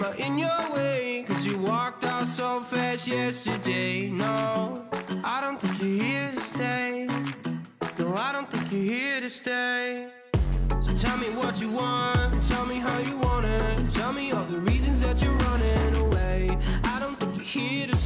am I in your way? Cause you walked out so fast yesterday. No, I don't think you're here to stay. No, I don't think you're here to stay. So tell me what you want, tell me how you want it. Tell me all the reasons that you're running away. I don't think you're here to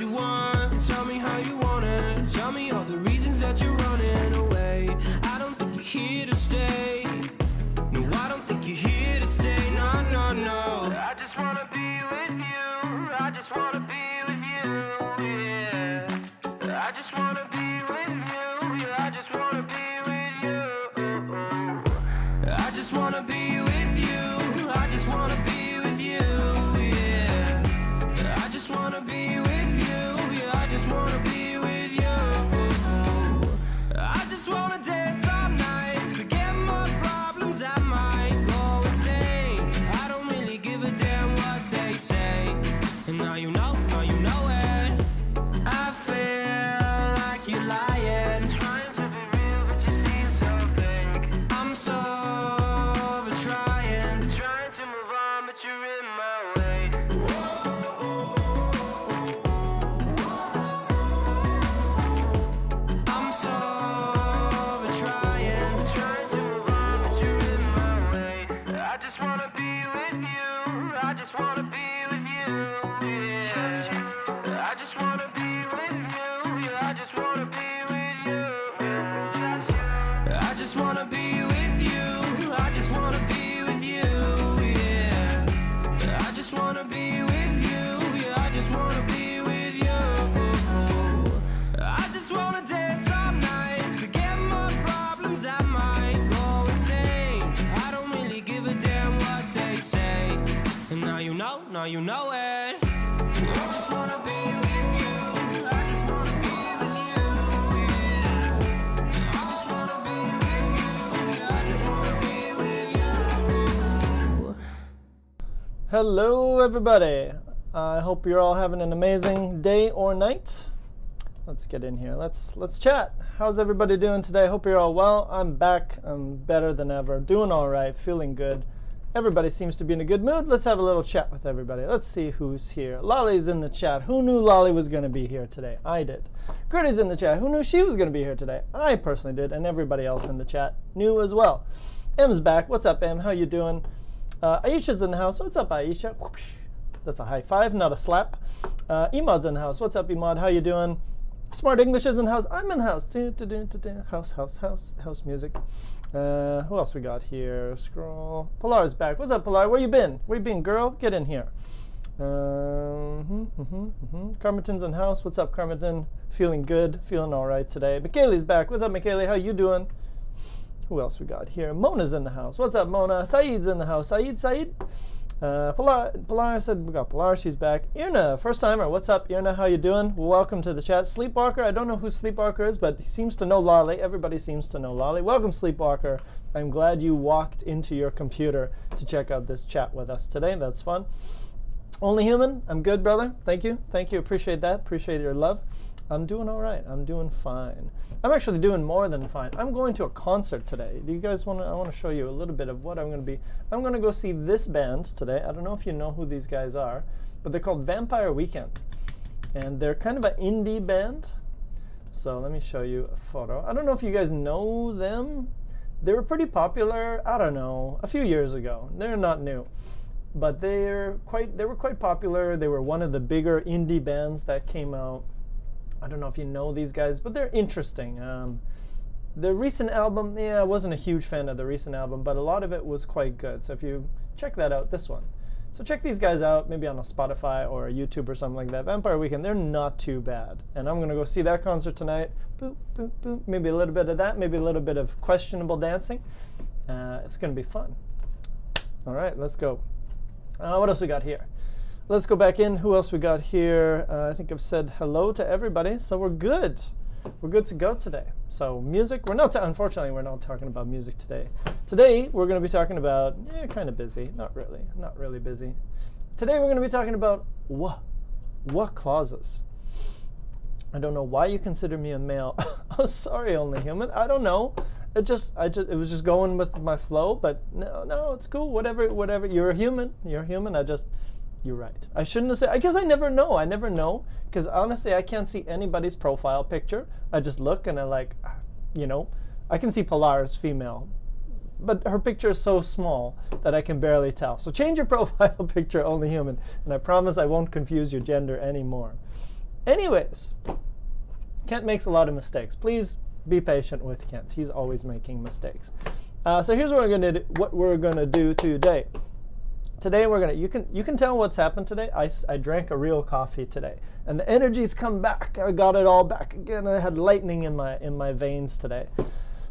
you want, Hello, everybody. I hope you're all having an amazing day or night. Let's get in here. Let's let's chat. How's everybody doing today? Hope you're all well. I'm back. I'm better than ever. Doing all right. Feeling good. Everybody seems to be in a good mood. Let's have a little chat with everybody. Let's see who's here. Lolly's in the chat. Who knew Lolly was going to be here today? I did. Gritty's in the chat. Who knew she was going to be here today? I personally did, and everybody else in the chat knew as well. M's back. What's up, M? How you doing? Uh, Aisha's in the house. What's up, Aisha? That's a high five, not a slap. Uh, Emod's in the house. What's up, Emod? How you doing? Smrt English is in the house. I'm in the house. Du- du- du. House, house, house, house music. Uh, who else we got here? Scroll. Pilar's back. What's up, Pilar? Where you been? Where you been, girl? Get in here. Um, hmm hmm hmm Carmenton's in house. What's up, Carmenton? Feeling good. Feeling all right today. Michaeli's back. What's up, Michaeli? How you doing? Who else we got here? Mona's in the house. What's up, Mona? Saeed's in the house. Saeed, Saeed. Uh, Pilar, Pilar said we got Pilar. She's back. Irna, first timer. What's up, Irna? How you doing? Welcome to the chat. Sleepwalker. I don't know who Sleepwalker is, but he seems to know Lolly. Everybody seems to know Lolly. Welcome, Sleepwalker. I'm glad you walked into your computer to check out this chat with us today. That's fun. Only human. I'm good, brother. Thank you. Thank you. Appreciate that. Appreciate your love. I'm doing all right. I'm doing fine. I'm actually doing more than fine. I'm going to a concert today. Do you guys want to? I want to show you a little bit of what I'm going to be. I'm going to go see this band today. I don't know if you know who these guys are, but they're called Vampire Weekend, and they're kind of an indie band. So let me show you a photo. I don't know if you guys know them. They were pretty popular. I don't know, a few years ago. They're not new but they're quite they were quite popular. They were one of the bigger indie bands that came out. I don't know if you know these guys, but they're interesting. Um, The recent album, yeah, I wasn't a huge fan of the recent album, but a lot of it was quite good. So if you check that out, this one. So check these guys out, maybe on a Spotify or a YouTube or something like that. Vampire Weekend, they're not too bad. And I'm gonna go see that concert tonight. Boop, boop, boop. Maybe a little bit of that, maybe a little bit of questionable dancing. Uh, it's gonna be fun. All right, let's go. Uh, what else we got here? Let's go back in. Who else we got here? Uh, I think I've said hello to everybody, so we're good. We're good to go today. So music, we're not. Unfortunately, we're not talking about music today. Today we're going to be talking about. Yeah, kind of busy. Not really. Not really busy. Today we're going to be talking about what, what clauses. I don't know why you consider me a male. oh, sorry, only human. I don't know. It just, I just, it was just going with my flow. But no, no, it's cool. Whatever, whatever. You're a human. You're a human. I just, you're right. I shouldn't have said. I guess I never know. I never know because honestly, I can't see anybody's profile picture. I just look and I like, you know, I can see Pilar's female, but her picture is so small that I can barely tell. So change your profile picture, only human, and I promise I won't confuse your gender anymore. Anyways, Kent makes a lot of mistakes. Please be patient with Kent. He's always making mistakes. Uh, so here's what we're gonna do, what we're gonna do today. Today we're gonna you can you can tell what's happened today. I, I drank a real coffee today, and the energy's come back. I got it all back again. I had lightning in my in my veins today.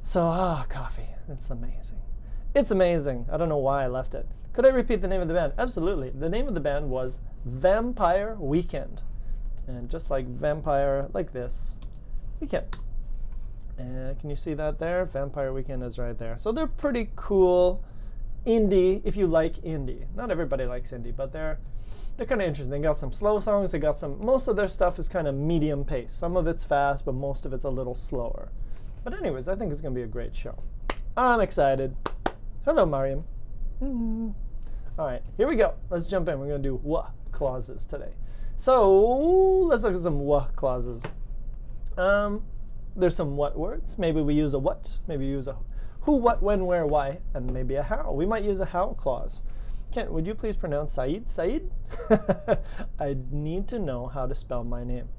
So ah, coffee. It's amazing. It's amazing. I don't know why I left it. Could I repeat the name of the band? Absolutely. The name of the band was Vampire Weekend, and just like vampire, like this, weekend. And can you see that there? Vampire Weekend is right there. So they're pretty cool indie if you like indie. Not everybody likes indie, but they're they're kind of interesting. They got some slow songs. They got some. Most of their stuff is kind of medium pace. Some of it's fast, but most of it's a little slower. But anyways, I think it's gonna be a great show. I'm excited. Hello, Mariam. Mm. All right, here we go. Let's jump in. We're gonna do what clauses today. So let's look at some what clauses. Um, there's some what words. Maybe we use a what. Maybe we use a who, what, when, where, why, and maybe a how. We might use a how clause. Kent, would you please pronounce Saeed? Saeed? I need to know how to spell my name.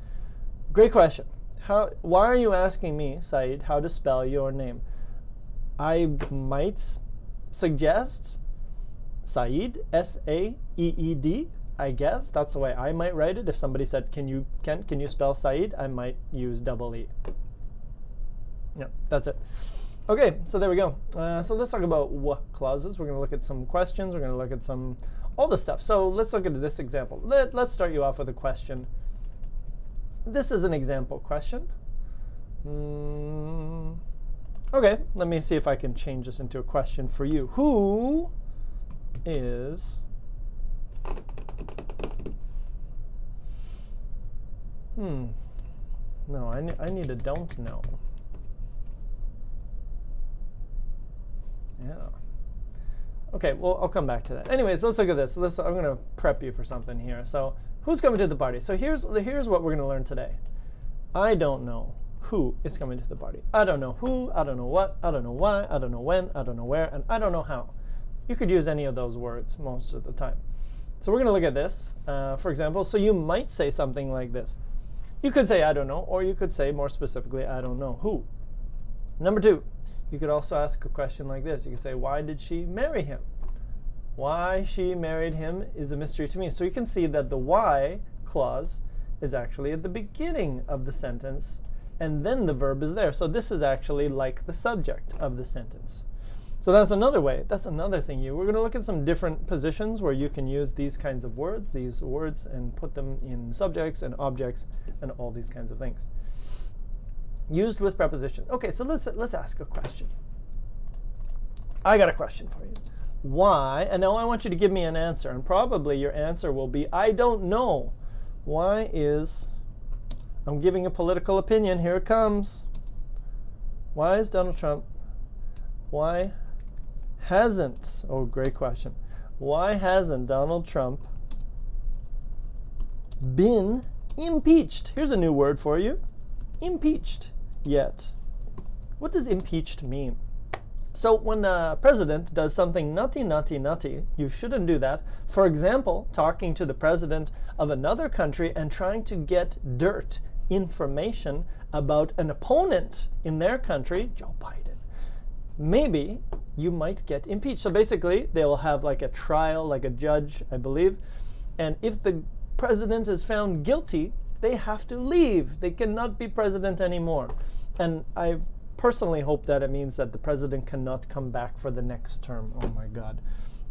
Great question. How, why are you asking me, Saeed, how to spell your name? I might suggest Saeed, S A E E D. I guess that's the way I might write it. If somebody said, "Can you, Kent, can you spell Saeed?" I might use double E. Yeah, that's it. Okay, so there we go. Uh, so let's talk about what clauses. We're going to look at some questions. We're going to look at some all the stuff. So let's look at this example. Let, let's start you off with a question. This is an example question. Mm, okay, let me see if I can change this into a question for you. Who is Hmm. No, I, I need a don't know. Yeah. Okay, well, I'll come back to that. Anyways, let's look at this. I'm going to prep you for something here. So, who's coming to the party? So, here's, here's what we're going to learn today. I don't know who is coming to the party. I don't know who, I don't know what, I don't know why, I don't know when, I don't know where, and I don't know how. You could use any of those words most of the time. So, we're going to look at this, uh, for example. So, you might say something like this. You could say, I don't know, or you could say more specifically, I don't know who. Number two, you could also ask a question like this. You could say, Why did she marry him? Why she married him is a mystery to me. So you can see that the why clause is actually at the beginning of the sentence, and then the verb is there. So this is actually like the subject of the sentence. So that's another way. That's another thing. You we're going to look at some different positions where you can use these kinds of words, these words, and put them in subjects and objects and all these kinds of things used with preposition. Okay, so let's let's ask a question. I got a question for you. Why? And now I want you to give me an answer, and probably your answer will be I don't know. Why is I'm giving a political opinion. Here it comes. Why is Donald Trump? Why hasn't? Oh, great question. Why hasn't Donald Trump been impeached? Here's a new word for you impeached yet. What does impeached mean? So when the president does something nutty, nutty, nutty, you shouldn't do that. For example, talking to the president of another country and trying to get dirt, information about an opponent in their country, Joe Biden, maybe you might get impeached. So basically, they will have like a trial, like a judge, I believe. And if the president is found guilty, they have to leave. They cannot be president anymore. And I personally hope that it means that the president cannot come back for the next term. Oh my God.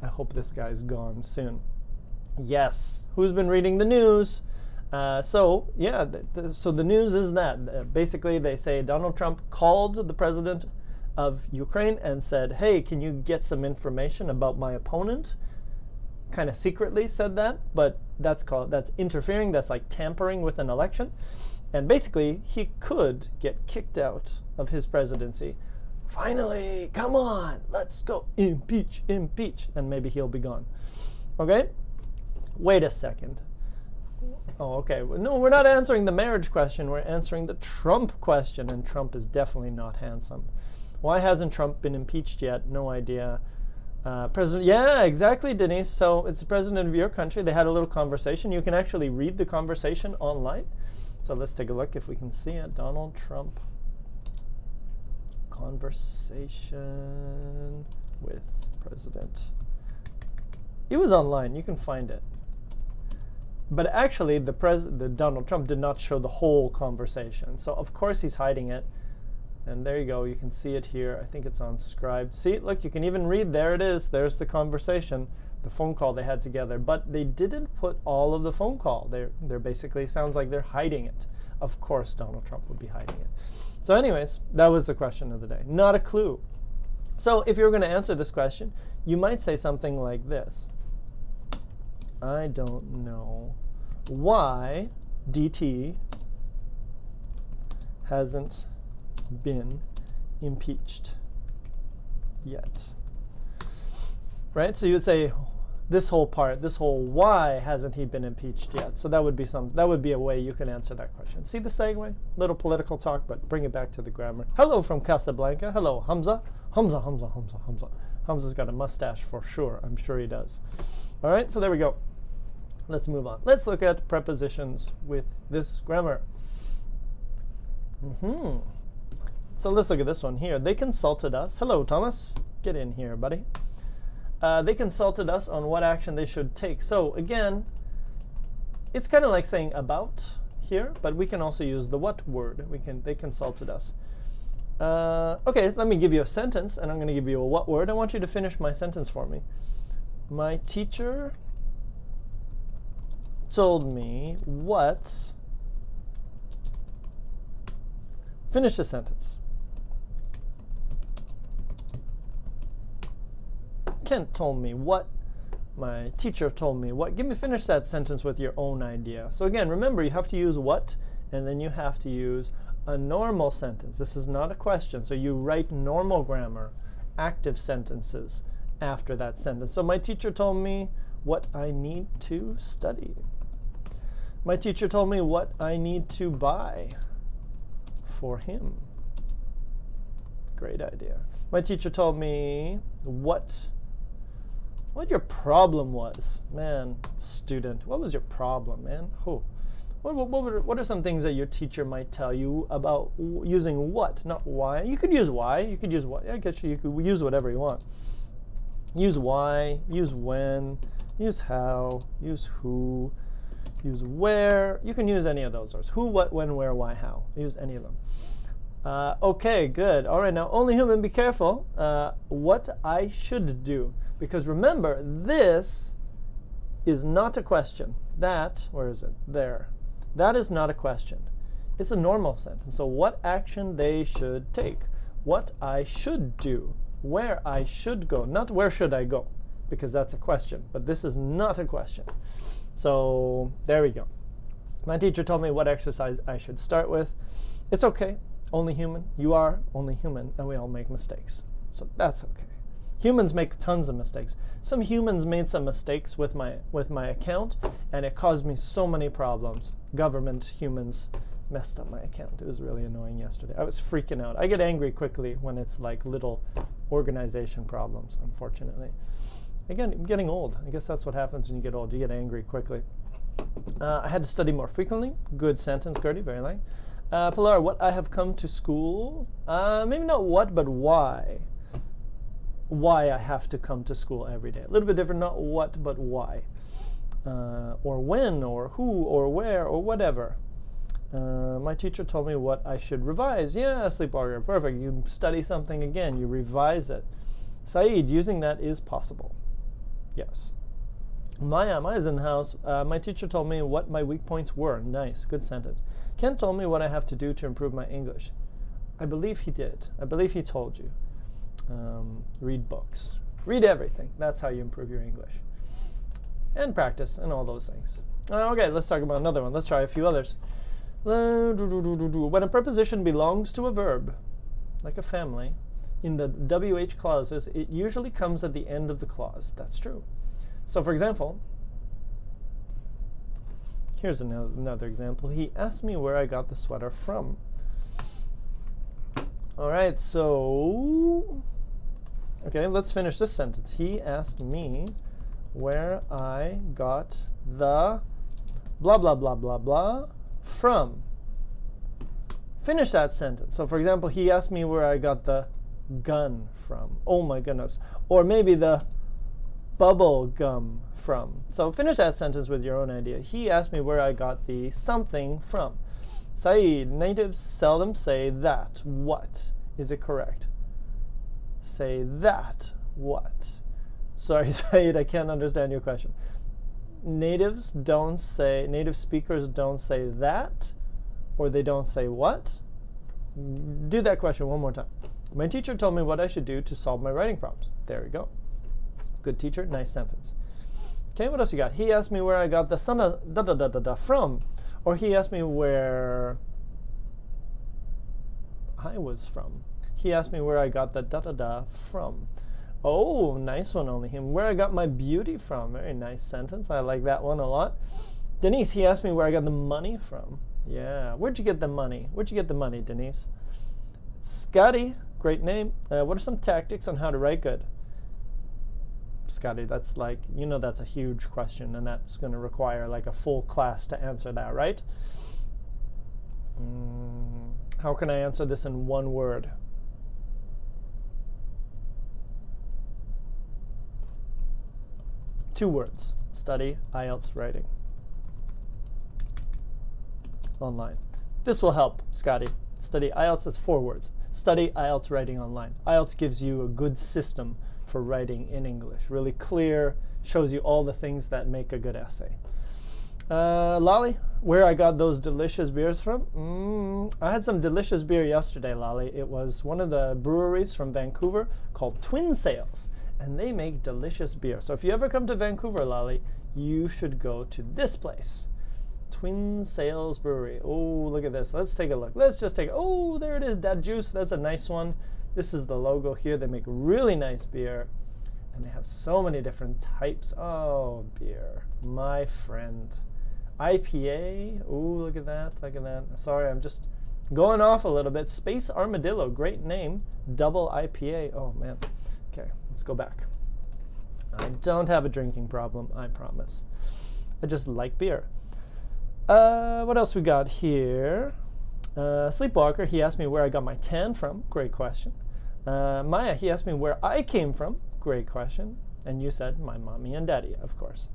I hope this guy's gone soon. Yes. Who's been reading the news? Uh, so, yeah, th- th- so the news is that uh, basically they say Donald Trump called the president of Ukraine and said, Hey, can you get some information about my opponent? Kind of secretly said that, but that's called that's interfering, that's like tampering with an election. And basically, he could get kicked out of his presidency. Finally, come on, let's go. Impeach, impeach. And maybe he'll be gone. Okay? Wait a second. Oh, okay. No, we're not answering the marriage question. We're answering the Trump question, and Trump is definitely not handsome. Why hasn't Trump been impeached yet? No idea. Uh, president, yeah, exactly, Denise. So it's the president of your country. They had a little conversation. You can actually read the conversation online. So let's take a look if we can see it. Donald Trump conversation with president. It was online. You can find it. But actually, the pres the Donald Trump did not show the whole conversation. So of course he's hiding it. And there you go. You can see it here. I think it's on Scribe. See, look, you can even read. There it is. There's the conversation, the phone call they had together. But they didn't put all of the phone call. They're, they're basically, sounds like they're hiding it. Of course, Donald Trump would be hiding it. So, anyways, that was the question of the day. Not a clue. So, if you're going to answer this question, you might say something like this I don't know why DT hasn't been impeached yet. Right? So you would say this whole part, this whole why hasn't he been impeached yet? So that would be some that would be a way you can answer that question. See the segue? Little political talk, but bring it back to the grammar. Hello from Casablanca. Hello, Hamza. Hamza, Hamza, Hamza, Hamza. Hamza's got a mustache for sure. I'm sure he does. All right, so there we go. Let's move on. Let's look at prepositions with this grammar. hmm So let's look at this one here. They consulted us. Hello, Thomas. Get in here, buddy. Uh, they consulted us on what action they should take. So again, it's kind of like saying about here, but we can also use the what word. We can. They consulted us. Uh, okay, let me give you a sentence, and I'm going to give you a what word. I want you to finish my sentence for me. My teacher told me what. Finish the sentence. Kent told me what. My teacher told me what. Give me finish that sentence with your own idea. So again, remember you have to use what, and then you have to use a normal sentence. This is not a question. So you write normal grammar, active sentences after that sentence. So my teacher told me what I need to study. My teacher told me what I need to buy for him. Great idea. My teacher told me what what your problem was. Man, student, what was your problem, man? Oh. What, what, what, are, some things that your teacher might tell you about using what, not why? You could use why. You could use what. I guess you could use whatever you want. Use why, use when, use how, use who, use where. You can use any of those words. Who, what, when, where, why, how. Use any of them. Uh, okay, good. All right, now, only human, be careful. Uh, what I should do. Because remember, this is not a question. That, where is it? There. That is not a question. It's a normal sentence. So, what action they should take. What I should do. Where I should go. Not where should I go, because that's a question. But this is not a question. So, there we go. My teacher told me what exercise I should start with. It's okay. Only human. You are only human, and we all make mistakes. So, that's okay. Humans make tons of mistakes. Some humans made some mistakes with my with my account, and it caused me so many problems. Government humans messed up my account. It was really annoying yesterday. I was freaking out. I get angry quickly when it's like little organization problems, unfortunately. Again, I'm getting old. I guess that's what happens when you get old. You get angry quickly. Uh, I had to study more frequently. Good sentence, Gertie, very nice. Uh, Pilar, what I have come to school? Uh, maybe not what, but why. Why I have to come to school every day. A little bit different, not what, but why. Uh, or when, or who, or where, or whatever. Uh, my teacher told me what I should revise. Yeah, sleepwalker, perfect. You study something again, you revise it. Saeed, using that is possible. Yes. Maya, Maya's in the house. Uh, my teacher told me what my weak points were. Nice, good sentence. Ken told me what I have to do to improve my English. I believe he did. I believe he told you. Um, read books. Read everything. That's how you improve your English. And practice and all those things. Uh, okay, let's talk about another one. Let's try a few others. When a preposition belongs to a verb, like a family, in the WH clauses, it usually comes at the end of the clause. That's true. So, for example, here's another, example. He asked me where I got the sweater from. All right, so, okay, let's finish this sentence. He asked me where I got the blah, blah, blah, blah, blah from. Finish that sentence. So, for example, he asked me where I got the gun from. Oh my goodness. Or maybe the bubble gum from. So finish that sentence with your own idea. He asked me where I got the something from. Saeed, natives seldom say that. What? Is it correct? Say that. What? Sorry, Saeed, I can't understand your question. Natives don't say, native speakers don't say that, or they don't say what? Do that question one more time. My teacher told me what I should do to solve my writing problems. There we go. Good teacher, nice sentence. Okay, what else you got? He asked me where I got the son of da da da da da from, or he asked me where I was from. He asked me where I got the da da da from. Oh, nice one, only him. Where I got my beauty from. Very nice sentence. I like that one a lot. Denise, he asked me where I got the money from. Yeah, where'd you get the money? Where'd you get the money, Denise? Scotty, great name. Uh, what are some tactics on how to write good? Scotty, that's like, you know, that's a huge question, and that's going to require like a full class to answer that, right? Mm, how can I answer this in one word? Two words study IELTS writing online. This will help, Scotty. Study IELTS is four words. Study IELTS writing online. IELTS gives you a good system for writing in English. Really clear, shows you all the things that make a good essay. Uh, Lolly, where I got those delicious beers from? Mm, I had some delicious beer yesterday, Lolly. It was one of the breweries from Vancouver called Twin Sails, and they make delicious beer. So if you ever come to Vancouver, Lolly, you should go to this place. Twin Sails Brewery. Oh, look at this. Let's take a look. Let's just take. Oh, there it is. That juice. That's a nice one. This is the logo here. They make really nice beer, and they have so many different types. Oh, beer, my friend. IPA. Oh, look at that. Look at that. Sorry, I'm just going off a little bit. Space Armadillo. Great name. Double IPA. Oh man. Okay, let's go back. I don't have a drinking problem. I promise. I just like beer. Uh, what else we got here? Uh, Sleepwalker, he asked me where I got my tan from. Great question. Uh, Maya, he asked me where I came from. Great question. And you said my mommy and daddy, of course.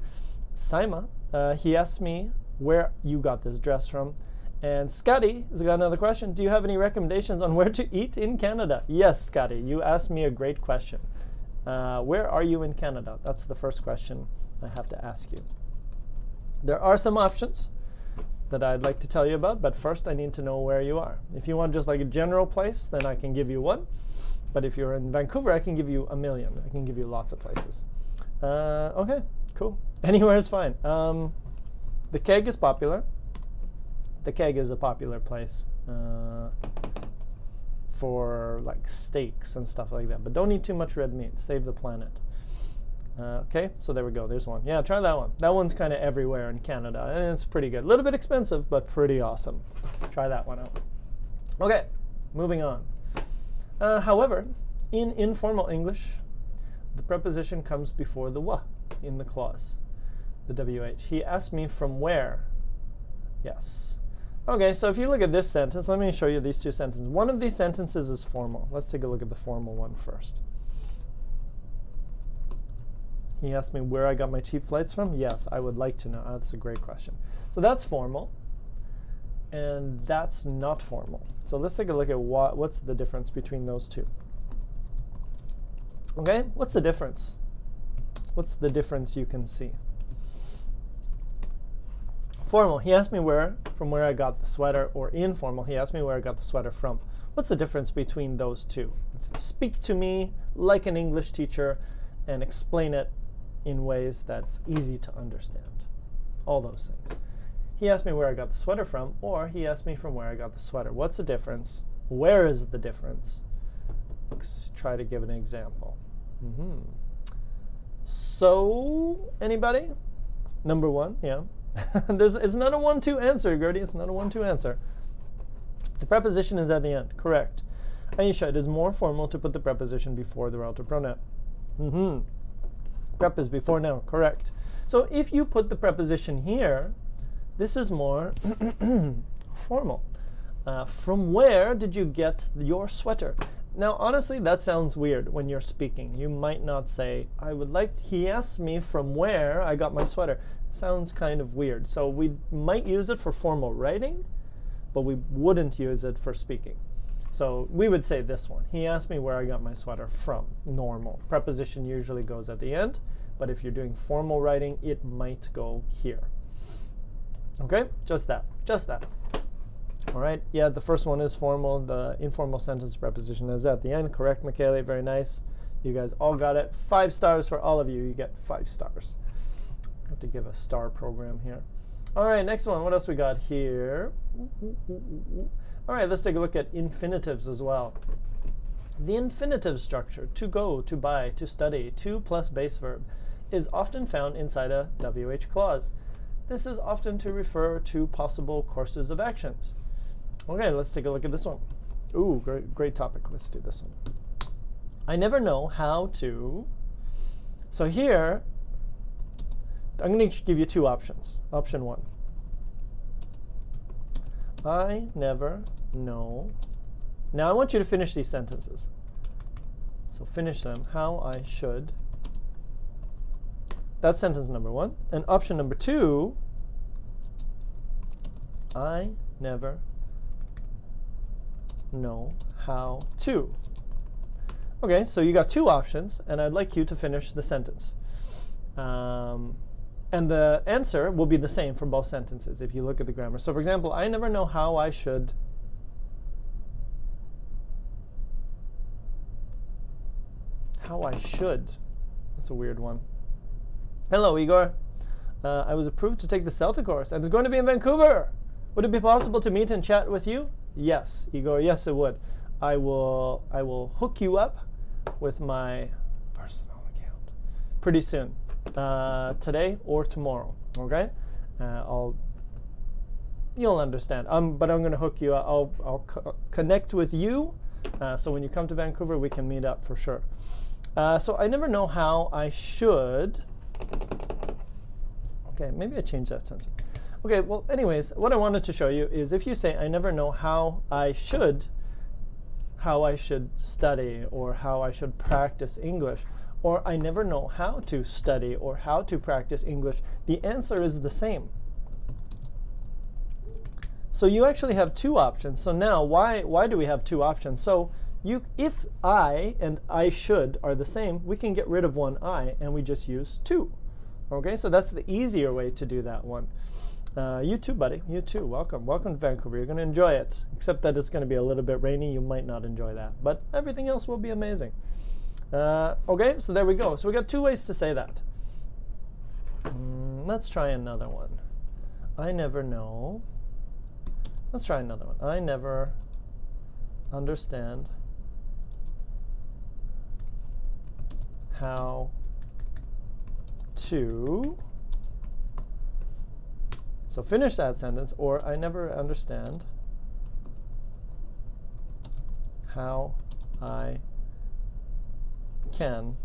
Saima, uh, he asked me where you got this dress from. And Scotty has got another question. Do you have any recommendations on where to eat in Canada? Yes, Scotty, you asked me a great question. Uh, where are you in Canada? That's the first question I have to ask you. There are some options that I'd like to tell you about, but first I need to know where you are. If you want just like a general place, then I can give you one. But if you're in Vancouver, I can give you a million. I can give you lots of places. Uh, okay, cool. Anywhere is fine. Um, the keg is popular. The keg is a popular place uh, for like steaks and stuff like that. But don't eat too much red meat. Save the planet. Uh, okay, so there we go. There's one. Yeah, try that one. That one's kind of everywhere in Canada, and it's pretty good. A little bit expensive, but pretty awesome. Try that one out. Okay, moving on. Uh, however, in informal English, the preposition comes before the wa in the clause. the WH. He asked me from where. Yes. Okay, so if you look at this sentence, let me show you these two sentences. One of these sentences is formal. Let's take a look at the formal one first. He asked me where I got my cheap flights from. Yes, I would like to know. That's a great question. So that's formal, and that's not formal. So let's take a look at what, what's the difference between those two. Okay, what's the difference? What's the difference you can see? Formal, he asked me where, from where I got the sweater, or informal, he asked me where I got the sweater from. What's the difference between those two? Speak to me like an English teacher and explain it in ways that's easy to understand. All those things. He asked me where I got the sweater from, or he asked me from where I got the sweater. What's the difference? Where is the difference? Let's try to give an example. Mm -hmm. So, anybody? Number one, yeah. There's, it's not a one-two answer, Gertie. It's not a one-two answer. The preposition is at the end. Correct. Aisha, it is more formal to put the preposition before the relative pronoun. Mm-hmm. Prep is before noun. Correct. So if you put the preposition here, this is more formal. Uh, from where did you get your sweater? Now, honestly, that sounds weird when you're speaking. You might not say, I would like, he asked me from where I got my sweater. Sounds kind of weird. So we might use it for formal writing, but we wouldn't use it for speaking. So we would say this one. He asked me where I got my sweater from. Normal. Preposition usually goes at the end, but if you're doing formal writing, it might go here. Okay, just that, just that. All right, yeah, the first one is formal. The informal sentence preposition is at the end. Correct, Michele, very nice. You guys all got it. Five stars for all of you. You get five stars. Have to give a star program here. All right, next one. What else we got here? All right, let's take a look at infinitives as well. The infinitive structure, to go, to buy, to study, to plus base verb, is often found inside a WH clause. This is often to refer to possible courses of actions. Okay, let's take a look at this one. Ooh, great, great topic. Let's do this one. I never know how to. So here, I'm going to give you two options. Option one. I never know. Now I want you to finish these sentences. So finish them. How I should. That's sentence number one. And option number two, I never know how to. Okay, so you got two options, and I'd like you to finish the sentence. Um, and the answer will be the same for both sentences if you look at the grammar. So for example, I never know how I should how I should. That's a weird one. Hello, Igor. Uh, I was approved to take the CELTA course and it's going to be in Vancouver. Would it be possible to meet and chat with you? Yes, Igor. Yes, it would. I will. I will hook you up with my personal account pretty soon, uh, today or tomorrow. Okay. Uh, I'll. You'll understand. Um, but I'm going to hook you. Up. I'll. I'll co connect with you. Uh, so when you come to Vancouver, we can meet up for sure. Uh, so I never know how I should. Okay, maybe I changed that sentence. Okay, well, anyways, what I wanted to show you is if you say, I never know how I should, how I should study or how I should practice English, or I never know how to study or how to practice English, the answer is the same. So you actually have two options. So now, why, why do we have two options? So you, if I and I should are the same, we can get rid of one I and we just use two. Okay, so that's the easier way to do that one. Uh, you too, buddy. You too. Welcome. Welcome to Vancouver. You're going to enjoy it. Except that it's going to be a little bit rainy. You might not enjoy that. But everything else will be amazing. Uh, okay, so there we go. So we got two ways to say that. Mm, let's try another one. I never know. Let's try another one. I never understand how to so finish that sentence or I never understand how I can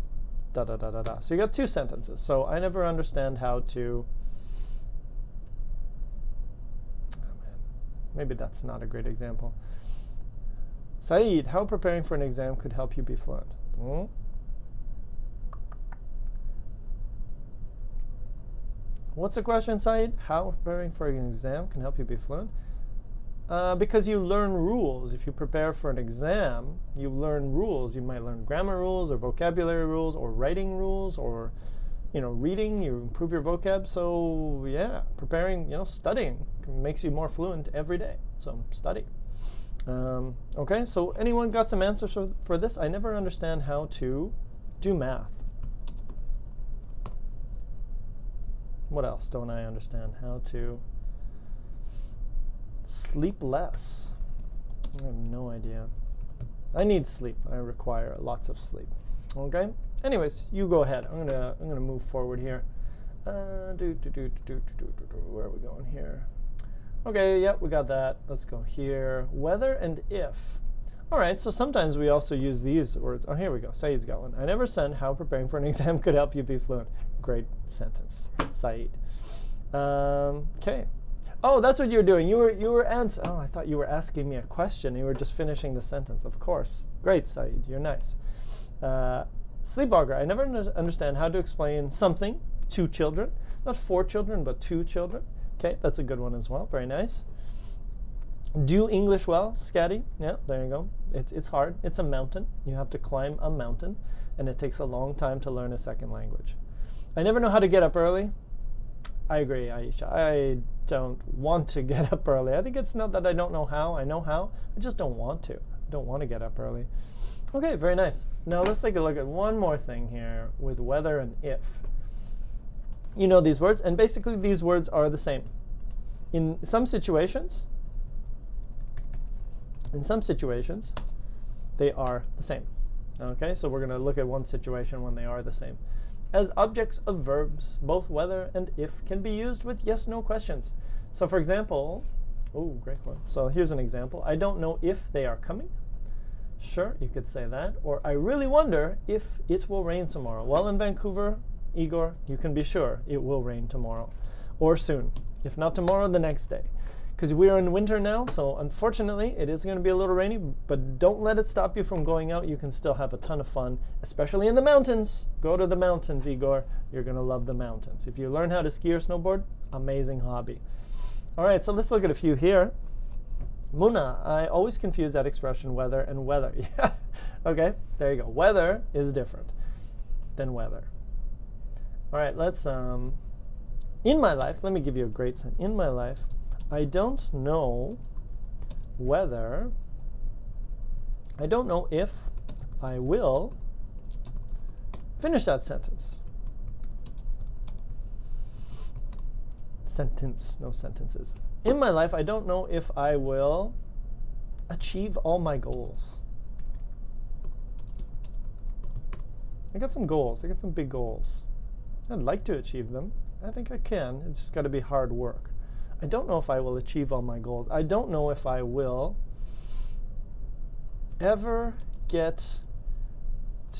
da da da da da. So you got two sentences. So I never understand how to oh, Maybe that's not a great example. Saeed, how preparing for an exam could help you be fluent? Mm? What's the question, Saeed? How preparing for an exam can help you be fluent? Uh, because you learn rules. If you prepare for an exam, you learn rules. You might learn grammar rules or vocabulary rules or writing rules or, you know, reading. You improve your vocab. So yeah, preparing, you know, studying makes you more fluent every day. So study. Um, okay, so anyone got some answers for, for this? I never understand how to do math. What else don't I understand? How to sleep less. I have no idea. I need sleep. I require lots of sleep. Okay. Anyways, you go ahead. I'm gonna I'm gonna move forward here. Uh, do, do, do, do, do, do, where are we going here? Okay, yep, we got that. Let's go here. Whether and if. All right, so sometimes we also use these words. Oh, here we go. Saeed's got one. I never said how preparing for an exam could help you be fluent. Great sentence, Saeed. Um, okay. Oh, that's what you were doing. You were you were ans- Oh, I thought you were asking me a question. You were just finishing the sentence. Of course. Great, Saeed. You're nice. Uh, sleepwalker. I never understand how to explain something to children. Not for children, but to children. Okay, that's a good one as well. Very nice. Do English well, Scatty. Yeah, there you go. It's, it's hard. It's a mountain. You have to climb a mountain, and it takes a long time to learn a second language. I never know how to get up early. I agree, Aisha. I don't want to get up early. I think it's not that I don't know how. I know how. I just don't want to. I don't want to get up early. Okay, very nice. Now let's take a look at one more thing here with whether and if. You know these words, and basically these words are the same. In some situations, in some situations, they are the same. Okay, so we're going to look at one situation when they are the same. As objects of verbs, both whether and if can be used with yes no questions. So, for example, oh, great one. So, here's an example I don't know if they are coming. Sure, you could say that. Or I really wonder if it will rain tomorrow. Well, in Vancouver, Igor, you can be sure it will rain tomorrow or soon. If not tomorrow, the next day because we are in winter now, so unfortunately it is going to be a little rainy, but don't let it stop you from going out. You can still have a ton of fun, especially in the mountains. Go to the mountains, Igor. You're going to love the mountains. If you learn how to ski or snowboard, amazing hobby. All right, so let's look at a few here. Muna, I always confuse that expression whether and weather. Yeah, okay, there you go. Whether is different than weather. All right, let's, um, in my life, let me give you a great sense. In my life, I don't know whether, I don't know if I will finish that sentence. Sentence, no sentences. In my life, I don't know if I will achieve all my goals. I got some goals. I got some big goals. I'd like to achieve them. I think I can. It's just got to be hard work. I don't know if I will achieve all my goals. I don't know if I will ever get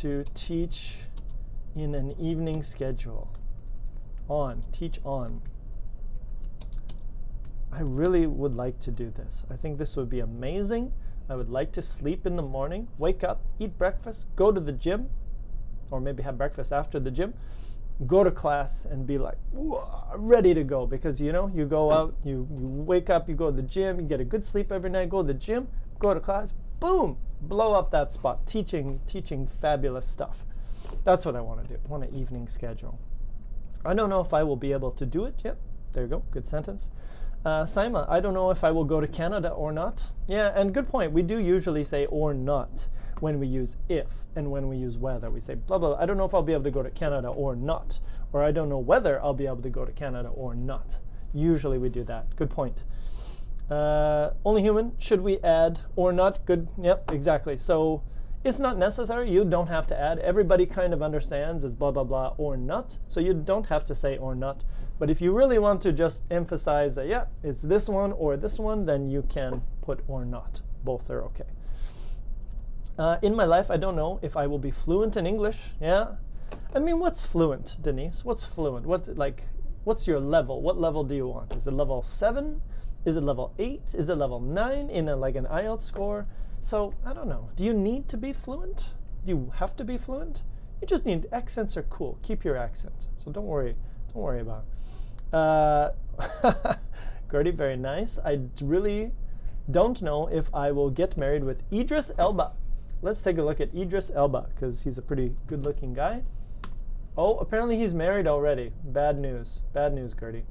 to teach in an evening schedule. On, teach on. I really would like to do this. I think this would be amazing. I would like to sleep in the morning, wake up, eat breakfast, go to the gym, or maybe have breakfast after the gym, go to class and be like ready to go. Because you know you go out you, you wake up you go to the gym you get a good sleep every night go to the gym go to class boom blow up that spot teaching teaching fabulous stuff. That's what i want to do I want an evening schedule. I don't know if i will be able to do it yet. There you go good sentence. Uh, Saima, I don't know if I will go to Canada or not. Yeah, and good point. We do usually say or not when we use if and when we use whether. We say blah, blah. I don't know if I'll be able to go to Canada or not. Or I don't know whether I'll be able to go to Canada or not. Usually we do that. Good point. Uh, only human, should we add or not? Good, yep, exactly. So it's not necessary. You don't have to add. Everybody kind of understands it's blah, blah, blah or not. So you don't have to say or not. But if you really want to just emphasize that, yeah, it's this one or this one, then you can put or not. Both are okay. Uh, in my life, I don't know if I will be fluent in English. Yeah. I mean, what's fluent, Denise? What's fluent? What like, what's your level? What level do you want? Is it level seven? Is it level 8? Is it level 9 in a, like an IELTS score? So I don't know. Do you need to be fluent? Do you have to be fluent? You just need accents are cool. Keep your accent. So don't worry. Don't worry about. It. Uh, Gertie, very nice. I really don't know if I will get married with Idris Elba. Let's take a look at Idris Elba because he's a pretty good-looking guy. Oh, apparently he's married already. Bad news. Bad news, Gertie.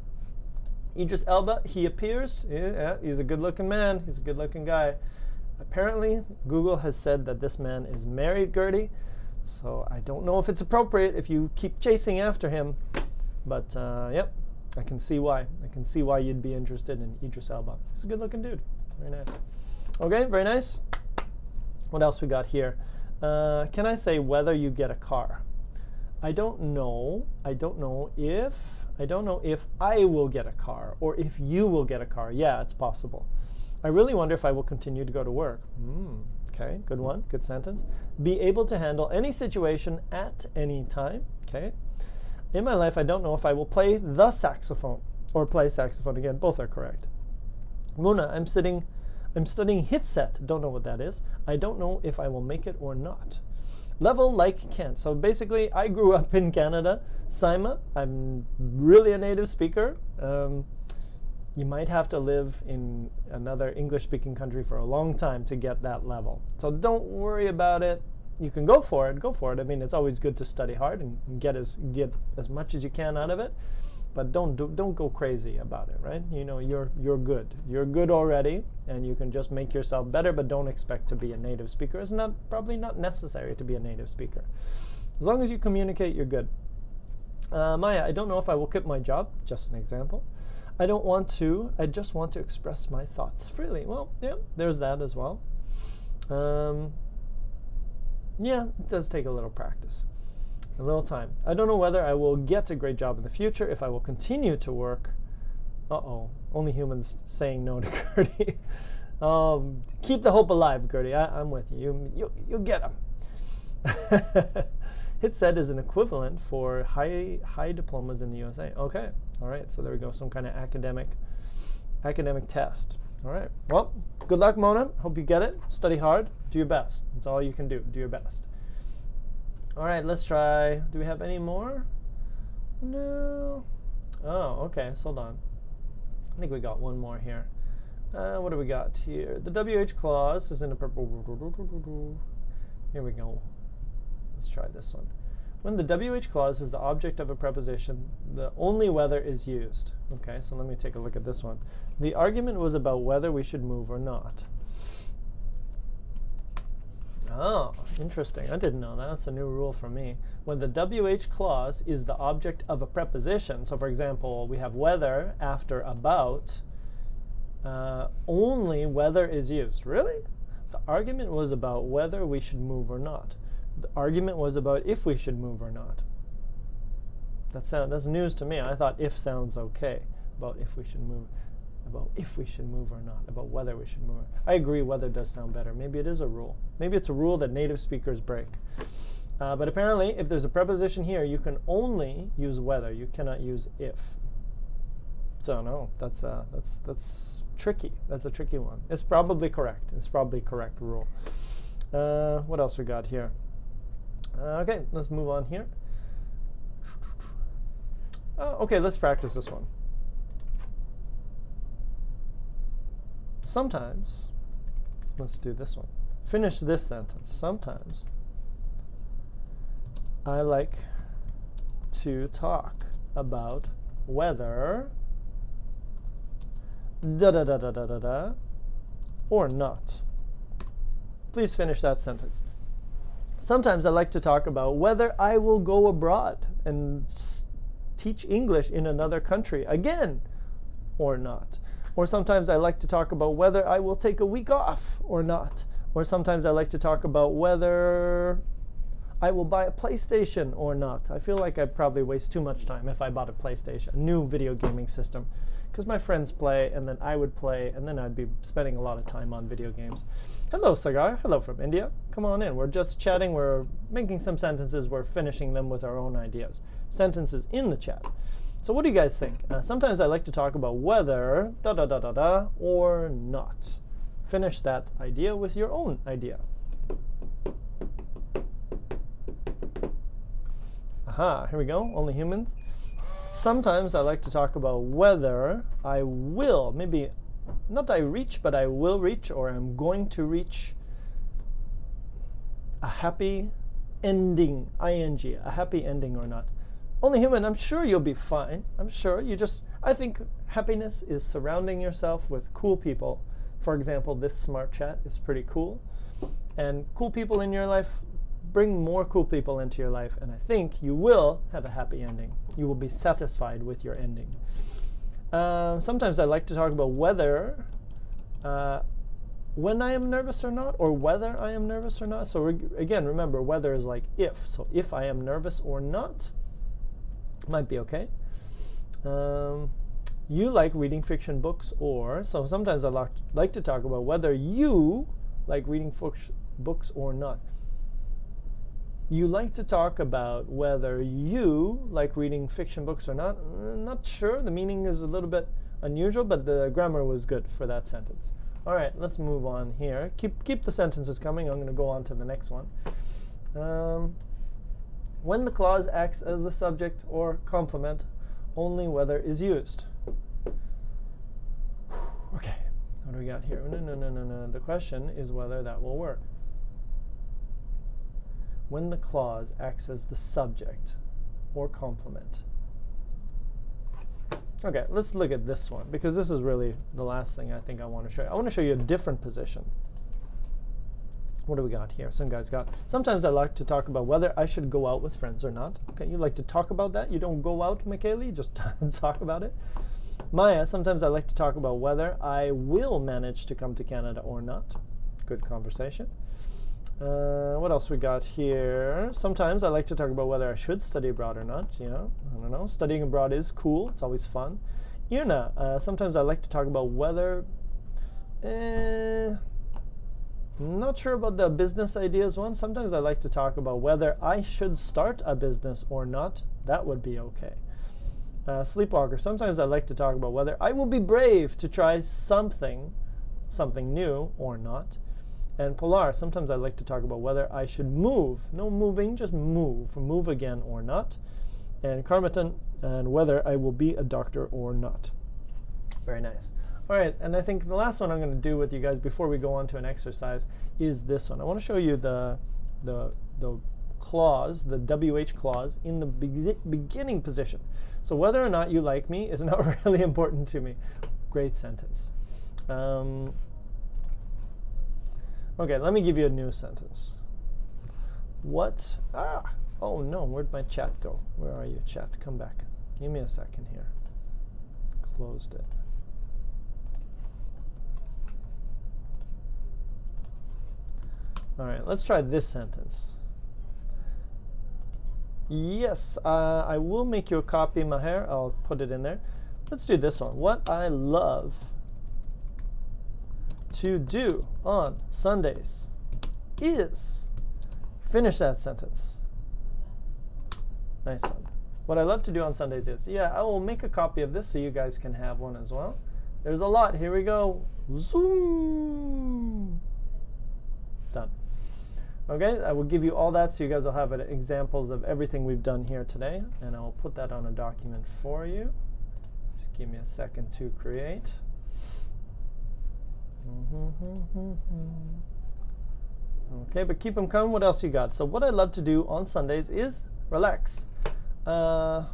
Idris Elba, he appears. Yeah, he's a good-looking man. He's a good-looking guy. Apparently, Google has said that this man is married, Gertie. So I don't know if it's appropriate if you keep chasing after him. But uh, yep, I can see why. I can see why you'd be interested in Idris Elba. He's a good-looking dude. Very nice. Okay, very nice. What else we got here? Uh, can I say whether you get a car? I don't know. I don't know if I don't know if I will get a car or if you will get a car. Yeah, it's possible. I really wonder if I will continue to go to work. Hmm. okay, good one. Good sentence. Be able to handle any situation at any time. Okay. In my life, I don't know if I will play the saxophone or play saxophone again. Both are correct. Muna, I'm sitting, I'm studying HiSET. Don't know what that is. I don't know if I will make it or not. Level like Kent. So basically, I grew up in Canada. Saima, I'm really a native speaker. Um, you might have to live in another English speaking country for a long time to get that level. So don't worry about it. You can go for it, go for it. I mean, it's always good to study hard and get as get as much as you can out of it but don't do, don't go crazy about it, right? You know, you're you're good. You're good already, and you can just make yourself better. But don't expect to be a native speaker. It's not probably not necessary to be a native speaker. As long as you communicate, you're good. Uh, Maya, I don't know if I will quit my job. Just an example. I don't want to. I just want to express my thoughts freely. Well, yeah, there's that as well. Um, yeah, it does take a little practice a little time. I don't know whether I will get a great job in the future, if I will continue to work. Uh oh, only humans saying no to Gertie. um, keep the hope alive, Gertie. I, am with you. You, you. You'll get them. HiSET is an equivalent for high high diplomas in the USA. Okay, all right. So there we go. Some kind of academic academic test. All right. Well, good luck, Mona. Hope you get it. Study hard. Do your best. That's all you can do. Do your best. All right, let's try. Do we have any more? No. Oh, okay. So hold on. I think we got one more here. Uh, what do we got here? The WH clause is in a purple. Here we go. Let's try this one. When the WH clause is the object of a preposition, the only whether is used. Okay, so let me take a look at this one. The argument was about whether we should move or not. Oh, interesting. I didn't know that. That's a new rule for me. When the WH clause is the object of a preposition, so for example, we have whether after about, uh, only whether is used. Really? The argument was about whether we should move or not. The argument was about if we should move or not. That sound, that's news to me. I thought if sounds okay, about if we should move about if we should move or not, about whether we should move. I agree, whether does sound better. Maybe it is a rule. Maybe it's a rule that native speakers break. Uh, but apparently, if there's a preposition here, you can only use whether. You cannot use if. So no, that's uh, that's that's tricky. That's a tricky one. It's probably correct. It's probably correct rule. Uh, what else we got here? Uh, okay, let's move on here. Uh, okay, let's practice this one. Sometimes, let's do this one. Finish this sentence. Sometimes I like to talk about whether da da da da da da da or not. Please finish that sentence. Sometimes I like to talk about whether I will go abroad and teach English in another country again or not. Or sometimes I like to talk about whether I will take a week off or not. Or sometimes I like to talk about whether I will buy a PlayStation or not. I feel like I'd probably waste too much time if I bought a PlayStation, a new video gaming system. Because my friends play, and then I would play, and then I'd be spending a lot of time on video games. Hello, Sagar. Hello from India. Come on in. We're just chatting. We're making some sentences. We're finishing them with our own ideas. Sentences in the chat. So what do you guys think? Uh, sometimes I like to talk about whether da da da da da or not. Finish that idea with your own idea. Aha, here we go. Only humans. Sometimes I like to talk about whether I will, maybe not I reach, but I will reach or I'm going to reach a happy ending, ing, a happy ending or not. Only human, I'm sure you'll be fine. I'm sure. You just, I think happiness is surrounding yourself with cool people. For example, this Smrt chat is pretty cool. And cool people in your life bring more cool people into your life, and I think you will have a happy ending. You will be satisfied with your ending. Uh, sometimes I like to talk about whether, uh, when I am nervous or not, or whether I am nervous or not. So re- again, remember, whether is like if. So if I am nervous or not, might be okay. Um, you like reading fiction books, or so sometimes I like, like to talk about whether you like reading books or not you like to talk about whether you like reading fiction books or not. Uh, not sure. The meaning is a little bit unusual, but the grammar was good for that sentence. All right, let's move on here. Keep keep the sentences coming. I'm going to go on to the next one. Um, when the clause acts as the subject or complement, only whether is used. okay, what do we got here? No, no, no, no, no. The question is whether that will work when the clause acts as the subject or complement. Okay, let's look at this one because this is really the last thing I think I want to show you. I want to show you a different position. What do we got here? Some guys got. Sometimes I like to talk about whether I should go out with friends or not. Okay, you like to talk about that. You don't go out, Michaela, just talk about it. Maya, sometimes I like to talk about whether I will manage to come to Canada or not. Good conversation. Uh, what else we got here? Sometimes I like to talk about whether I should study abroad or not. You know, I don't know. Studying abroad is cool. It's always fun. Irna, uh, sometimes I like to talk about whether. Uh, not sure about the business ideas one. Sometimes I like to talk about whether I should start a business or not. That would be okay. Uh, sleepwalker. Sometimes I like to talk about whether I will be brave to try something, something new or not. And polar, sometimes I like to talk about whether I should move. No moving, just move. Move again or not. And Carmeton, and whether I will be a doctor or not. Very nice. All right, and I think the last one I'm going to do with you guys before we go on to an exercise is this one. I want to show you the, the, the clause, the WH clause, in the be beginning position. So whether or not you like me is not really important to me. Great sentence. Um, Okay, let me give you a new sentence. What? Ah! Oh no, where'd my chat go? Where are you, chat? Come back. Give me a second here. Closed it. All right, let's try this sentence. Yes, uh, I will make you a copy, Maher. I'll put it in there. Let's do this one. What I love to do on Sundays is finish that sentence. Nice one. What I love to do on Sundays is, yeah, I will make a copy of this so you guys can have one as well. There's a lot. Here we go. Zoom. Done. Okay, I will give you all that so you guys will have examples of everything we've done here today. And I'll put that on a document for you. Just give me a second to create. Okay, but keep them coming. What else you got? So what I love to do on Sundays is relax. Uh,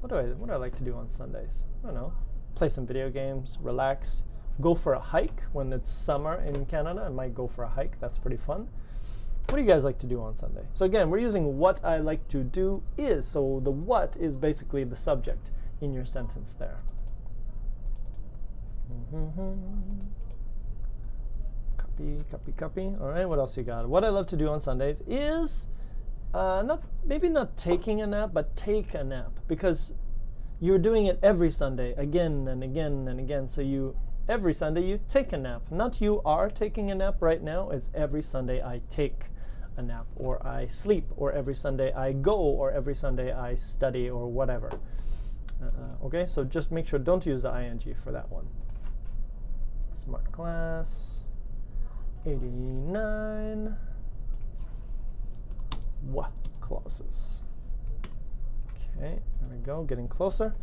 what do I what do I like to do on Sundays? I don't know. Play some video games, relax, go for a hike when it's summer in Canada. I might go for a hike. That's pretty fun. What do you guys like to do on Sunday? So again, we're using what I like to do is. So the what is basically the subject in your sentence there. Copy, copy, copy. All right, what else you got? What I love to do on Sundays is uh, not maybe not taking a nap, but take a nap because you're doing it every Sunday again and again and again. So you every Sunday you take a nap. Not you are taking a nap right now. It's every Sunday I take a nap, or I sleep, or every Sunday I go, or every Sunday I study, or whatever. Uh, okay, so just make sure don't use the ing for that one. Smrt class 89 what clauses. Okay, there we go, getting closer.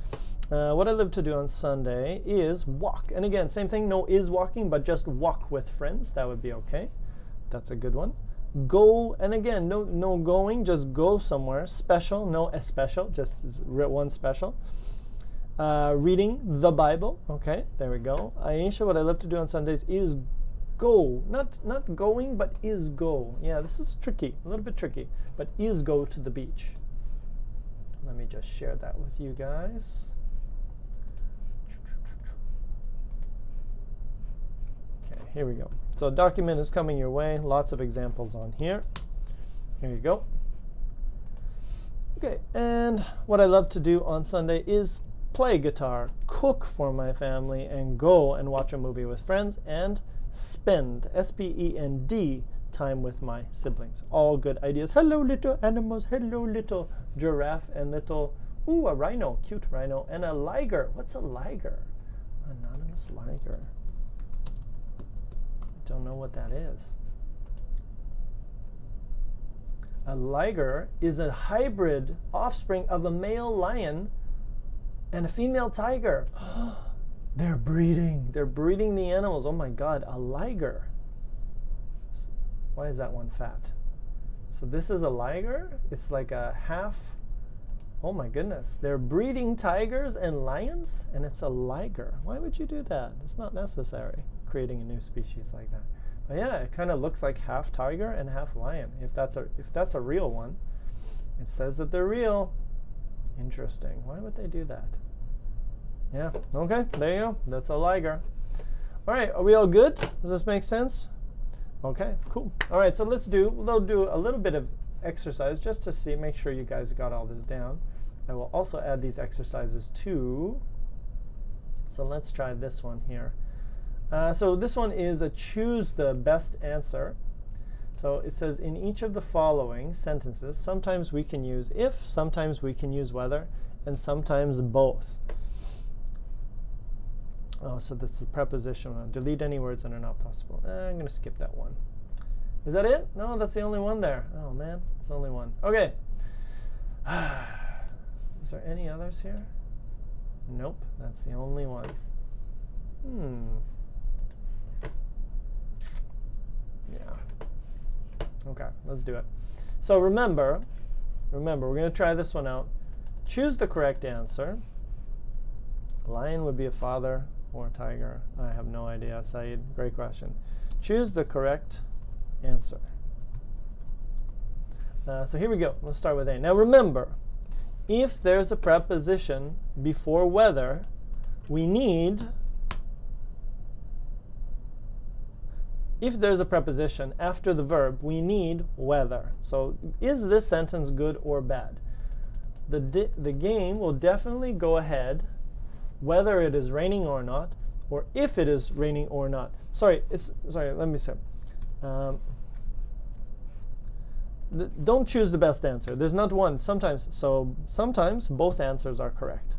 Uh, what I live to do on Sunday is walk. And again, same thing, no is walking, but just walk with friends. That would be okay. That's a good one. Go, and again, no, no going, just go somewhere. Special, no especial, just one special. Uh, reading the Bible. Okay, there we go. Aisha, what I love to do on Sundays is go. Not not going, but is go. Yeah, this is tricky, a little bit tricky, but is go to the beach. Let me just share that with you guys. Okay, here we go. So document is coming your way. Lots of examples on here. Here you go. Okay, and what I love to do on Sunday is play guitar, cook for my family, and go and watch a movie with friends and spend, S P E N D, time with my siblings. All good ideas. Hello, little animals. Hello, little giraffe and little, ooh, a rhino, cute rhino, and a liger. What's a liger? Anonymous liger. Don't know what that is. A liger is a hybrid offspring of a male lion and a female tiger. They're breeding. They're breeding the animals. Oh my God, a liger. Why is that one fat? So this is a liger. It's like a half. Oh my goodness. They're breeding tigers and lions, and it's a liger. Why would you do that? It's not necessary, creating a new species like that. But yeah, it kind of looks like half tiger and half lion. If that's a if that's a real one, it says that they're real. Interesting. Why would they do that? Yeah, okay, there you go. That's a liger. All right, are we all good? Does this make sense? Okay, cool. All right, so let's do, we'll do a little bit of exercise just to see, make sure you guys got all this down. I will also add these exercises too. So let's try this one here. Uh, so this one is a choose the best answer. So it says in each of the following sentences, sometimes we can use if, sometimes we can use whether, and sometimes both. Oh, so that's the preposition one. Delete any words that are not possible. Eh, I'm going to skip that one. Is that it? No, that's the only one there. Oh, man. It's only one. Okay. Is there any others here? Nope. That's the only one. Hmm. Yeah. Okay, let's do it. So remember, remember, we're going to try this one out. Choose the correct answer. Lion would be a father or tiger? I have no idea, Saeed. Great question. Choose the correct answer. Uh, so here we go. Let's start with A. Now remember, if there's a preposition before whether, we need, if there's a preposition after the verb, we need whether. So is this sentence good or bad? The, the game will definitely go ahead whether it is raining or not, or if it is raining or not. Sorry, it's sorry. Let me say. Um, don't choose the best answer. There's not one. Sometimes, so sometimes both answers are correct.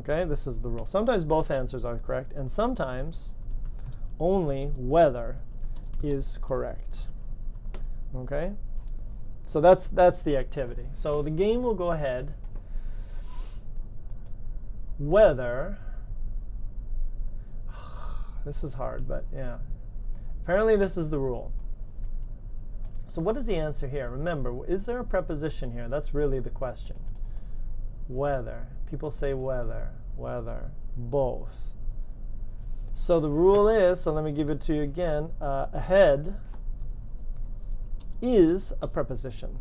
Okay, this is the rule. Sometimes both answers are correct, and sometimes only whether is correct. Okay, so that's that's the activity. So the game will go ahead whether this is hard, but yeah. Apparently this is the rule. So what is the answer here? Remember, is there a preposition here? That's really the question. Whether. People say whether, whether, both. So the rule is, so let me give it to you again, uh, ahead is a preposition.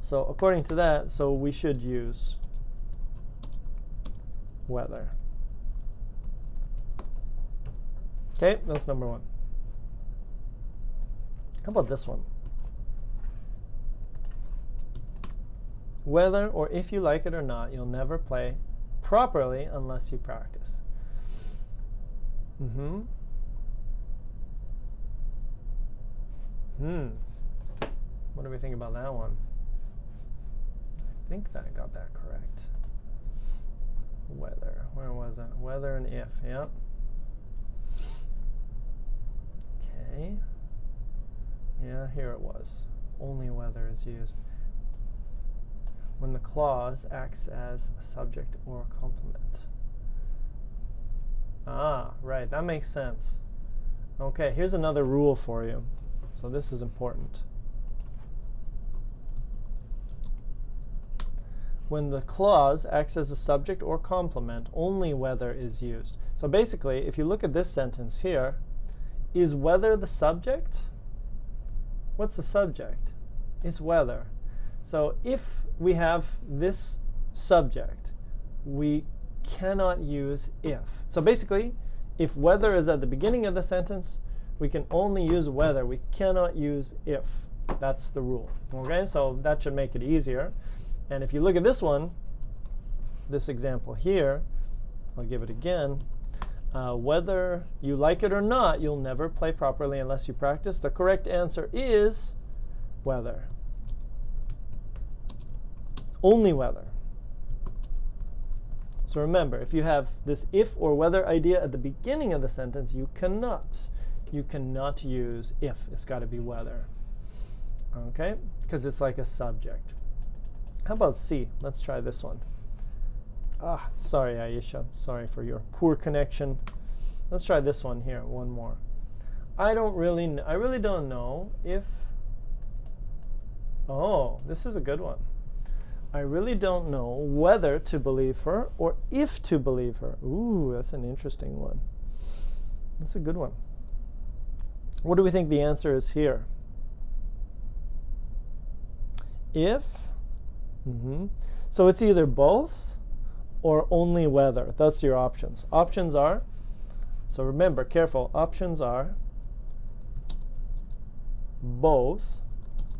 So according to that, so we should use whether. Okay, that's number one. How about this one? Whether or if you like it or not, you'll never play properly unless you practice. Mm-hmm. Hmm. What do we think about that one? I think that I got that correct. Whether. Where was that? Whether and if. Yep. Okay. Yeah, here it was. Only whether is used when the clause acts as a subject or complement. Ah, right, that makes sense. Okay, here's another rule for you. So this is important. When the clause acts as a subject or complement, only whether is used. So basically, if you look at this sentence here, is whether the subject? What's the subject? It's whether. So if we have this subject, we cannot use if. So basically, if whether is at the beginning of the sentence, we can only use whether. We cannot use if. That's the rule. Okay, so that should make it easier. And if you look at this one, this example here, I'll give it again. Uh, whether you like it or not, you'll never play properly unless you practice. The correct answer is whether. Only whether. So remember, if you have this if or whether idea at the beginning of the sentence, you cannot. You cannot use if. It's got to be whether. Okay? Because it's like a subject. How about C? Let's try this one. Ah, sorry, Aisha. Sorry for your poor connection. Let's try this one here. One more. I don't really. I really don't know if. Oh, this is a good one. I really don't know whether to believe her or if to believe her. Ooh, that's an interesting one. That's a good one. What do we think the answer is here? If. Mm-hmm. So it's either both or only whether. That's your options. Options are, so remember, careful, options are both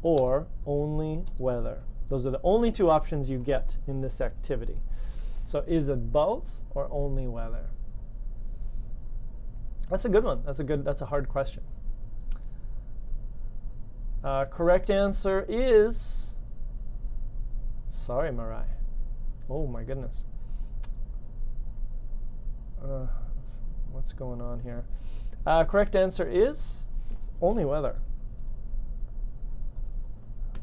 or only whether. Those are the only two options you get in this activity. So is it both or only whether? That's a good one. That's a good. That's a hard question. Uh, correct answer is. Sorry, Marai. Oh my goodness. Uh, what's going on here? Uh, correct answer is only whether.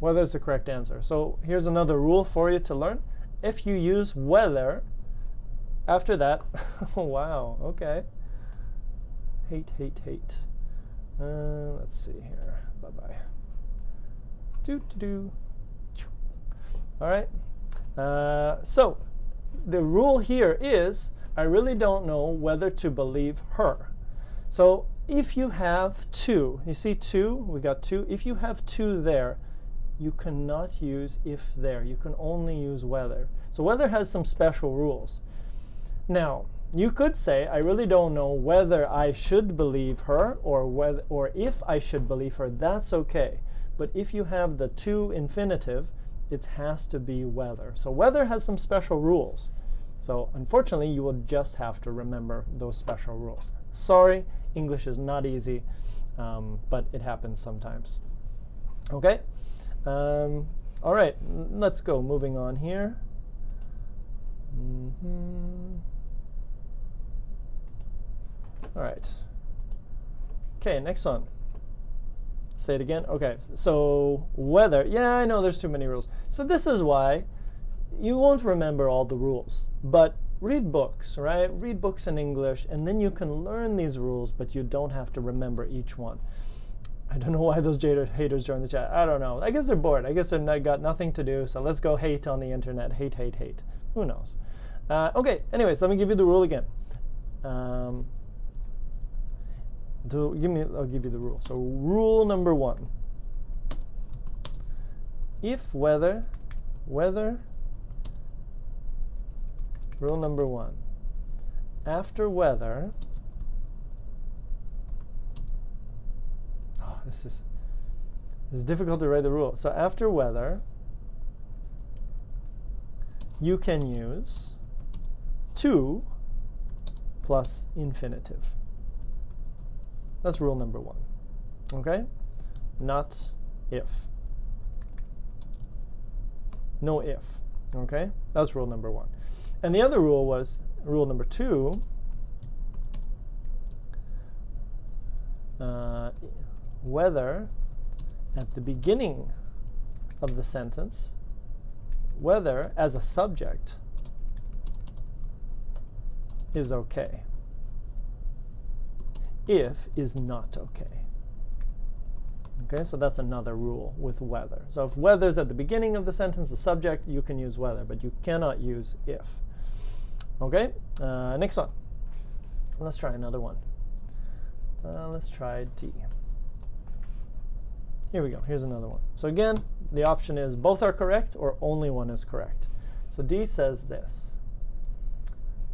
Whether is the correct answer. So here's another rule for you to learn. If you use whether, after that, wow, okay. Hate, hate, hate. Uh, let's see here. Bye bye. Do do do. All right. Uh, so the rule here is I really don't know whether to believe her. So if you have two, you see two, we got two. If you have two there, you cannot use if there. You can only use whether. So whether has some special rules. Now, you could say, I really don't know whether I should believe her or whether or if I should believe her. That's okay. But if you have the to infinitive, it has to be whether. So whether has some special rules. So unfortunately, you will just have to remember those special rules. Sorry, English is not easy, um, but it happens sometimes. Okay? Um, all right, let's go. Moving on here. Mm -hmm. All right. Okay, next one. Say it again. Okay, so whether. yeah, I know there's too many rules. So this is why you won't remember all the rules, but read books, right? Read books in English, and then you can learn these rules, but you don't have to remember each one. I don't know why those haters joined the chat. I don't know. I guess they're bored. I guess they've got nothing to do. So let's go hate on the internet. Hate, hate, hate. Who knows? Uh, okay. Anyways, let me give you the rule again. Um, give me. I'll give you the rule. So rule number one. If whether, whether. Rule number one. After whether this is it's difficult to write the rule. So after whether, you can use to plus infinitive. That's rule number one. Okay? not if. No if. Okay? That's rule number one. And the other rule was rule number two. Uh, whether at the beginning of the sentence, whether as a subject is okay. If is not okay. Okay, so that's another rule with whether. So if whether is at the beginning of the sentence, the subject, you can use whether, but you cannot use if. Okay, uh, next one. Let's try another one. Uh, let's try D. Here we go. Here's another one. So again, the option is both are correct or only one is correct. So D says this.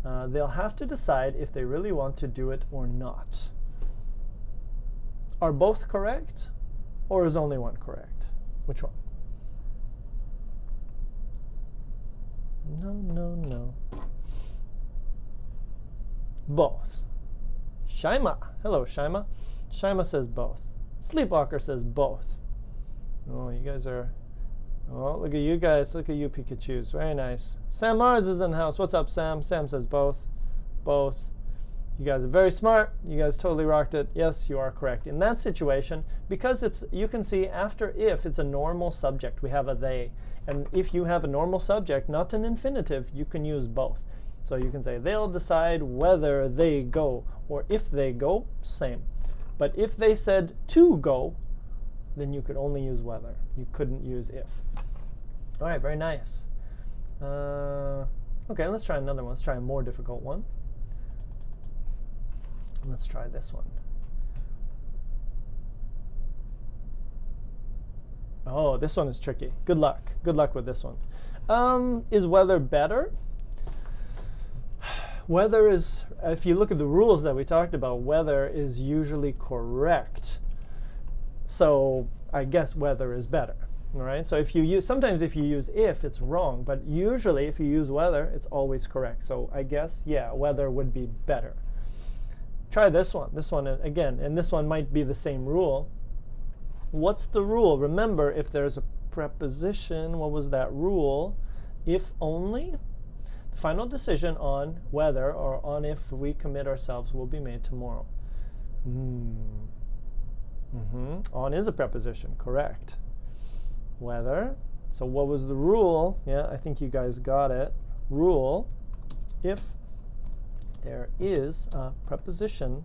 Uh, they'll have to decide if they really want to do it or not. Are both correct or is only one correct? Which one? No, no, no. Both. Shaima. Hello, Shaima. Shaima says both. Sleepwalker says both. Oh, you guys are. Oh, look at you guys. Look at you, Pikachu's. Very nice. Sam Mars is in the house. What's up, Sam? Sam says both. Both. You guys are very smart. You guys totally rocked it. Yes, you are correct. In that situation, because it's you can see after if it's a normal subject, we have a they. And if you have a normal subject, not an infinitive, you can use both. So you can say they'll decide whether they go or if they go, same. But if they said to go, then you could only use whether. You couldn't use if. All right, very nice. Uh, okay, let's try another one. Let's try a more difficult one. Let's try this one. Oh, this one is tricky. Good luck. Good luck with this one. Um, is whether better? Whether is, if you look at the rules that we talked about, whether is usually correct. So I guess whether is better. Right. So if you use, sometimes if you use if, it's wrong, but usually if you use whether, it's always correct. So I guess, yeah, whether would be better. Try this one. This one uh, again, and this one might be the same rule. What's the rule? Remember, if there's a preposition, what was that rule? If only, final decision on whether or on if we commit ourselves will be made tomorrow. Mm. Mm-hmm. On is a preposition, correct. Whether. So what was the rule? Yeah, I think you guys got it. Rule, if there is a preposition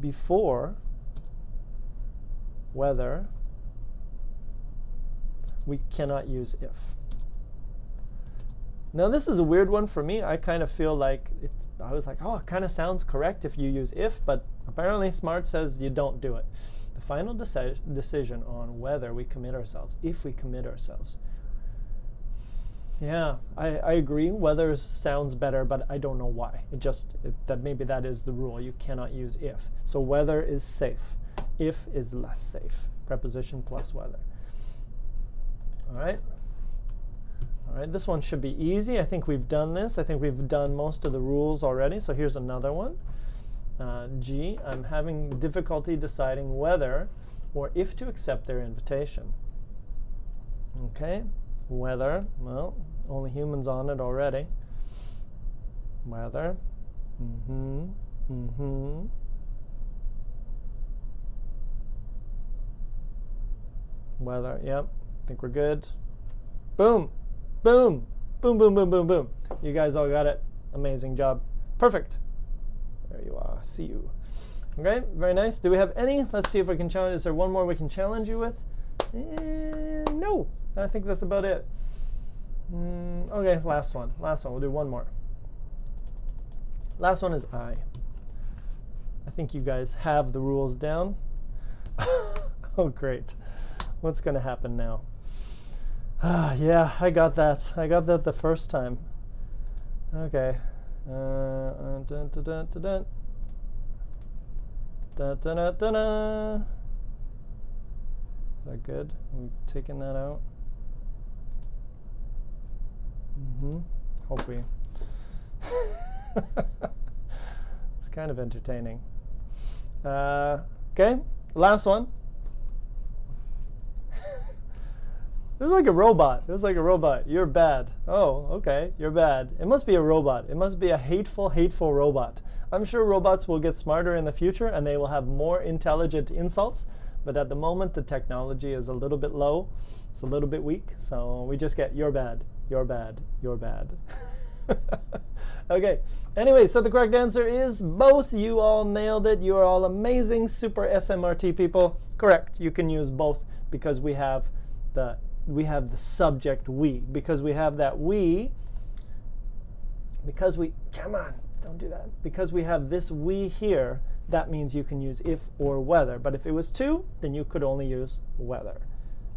before whether, we cannot use if. Now this is a weird one for me. I kind of feel like it, I was like, oh, it kind of sounds correct if you use if, but apparently Smrt says you don't do it. The final deci decision on whether we commit ourselves, if we commit ourselves. Yeah, I, I agree. Whether sounds better, but I don't know why. It just it, that maybe that is the rule. You cannot use if. So whether is safe. If is less safe. Preposition plus whether. All right. All right, this one should be easy. I think we've done this. I think we've done most of the rules already. So here's another one. Uh, G, I'm having difficulty deciding whether or if to accept their invitation. Okay, whether, well, only humans on it already. Whether, mm-hmm, mm-hmm. Whether, yep, I think we're good. Boom. Boom. Boom, boom, boom, boom, boom. You guys all got it. Amazing job. Perfect. There you are. See you. Okay, very nice. Do we have any? Let's see if we can challenge. Is there one more we can challenge you with? Eh, no. I think that's about it. Mm, okay, last one. Last one. We'll do one more. Last one is I. I think you guys have the rules down. oh, great. What's going to happen now? Ah, yeah, I got that. I got that the first time. Okay. Uh. Is that good? Are we taking that out? Mm-hmm. Hope we. it's kind of entertaining. Uh, okay, last one. It was like a robot. It was like a robot. You're bad. Oh, okay. You're bad. It must be a robot. It must be a hateful, hateful robot. I'm sure robots will get smarter in the future and they will have more intelligent insults. But at the moment, the technology is a little bit low. It's a little bit weak. So we just get, you're bad, you're bad, you're bad. okay. Anyway, so the correct answer is both. You all nailed it. You are all amazing, super SMRT people. Correct. You can use both because we have the we have the subject we because we have that we because we come on don't do that. Because we have this we here that means you can use if or whether. But if it was two then you could only use whether.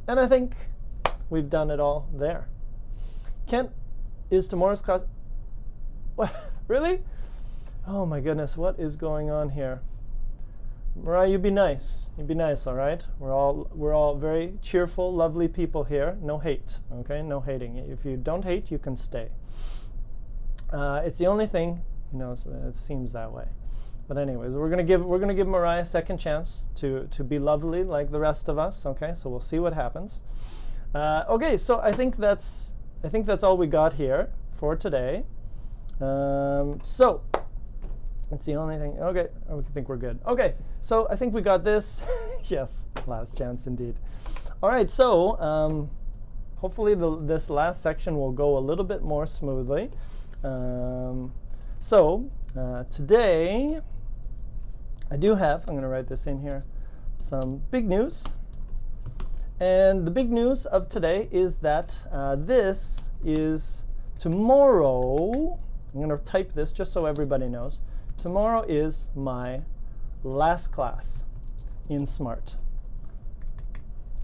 And i think we've done it all there. Kent is tomorrow's class what really? Oh my goodness what is going on here Mariah, you be nice. You be nice, all right? We're all we're all very cheerful, lovely people here. No hate, okay? No hating. If you don't hate, you can stay. Uh, it's the only thing, you know. It seems that way. But anyways, we're gonna give we're gonna give Mariah a second chance to to be lovely like the rest of us. Okay, so we'll see what happens. Uh, okay, so I think that's I think that's all we got here for today. Um, so it's the only thing. Okay, I think we're good. Okay, so I think we got this. yes, last chance indeed. All right, so um, hopefully the, this last section will go a little bit more smoothly. Um, so uh, today, I do have, I'm going to write this in here, some big news. And the big news of today is that uh, this is tomorrow. I'm going to type this just so everybody knows. Tomorrow is my last class in SMRT.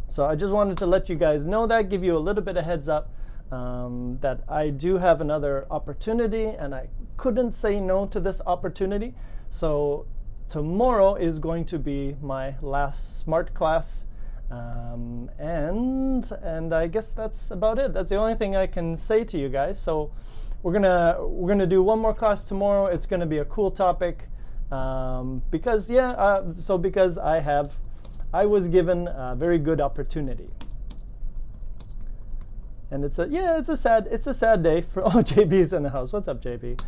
So I just wanted to let you guys know that, give you a little bit of heads up um, that I do have another opportunity and I couldn't say no to this opportunity. So tomorrow is going to be my last SMRT class. Um, and and I guess that's about it. That's the only thing I can say to you guys. So we're gonna we're gonna do one more class tomorrow. It's gonna be a cool topic um, because yeah. Uh, so because I have, I was given a very good opportunity, and it's a yeah. It's a sad it's a sad day for oh JB's in the house. What's up, JB?